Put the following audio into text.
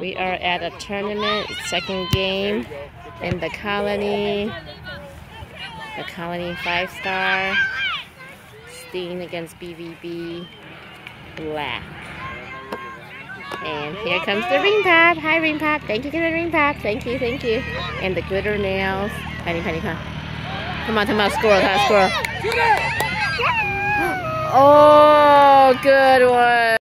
We are at a tournament, second game in the Colony. The Colony five star. Sting against BVB Black. And here comes the ring pop. Hi, ring pop. Thank you for the ring pop. Thank you, thank you. And the glitter nails. Penny, penny, come. Come on, come on, squirrel, come on, squirrel. Oh, good one.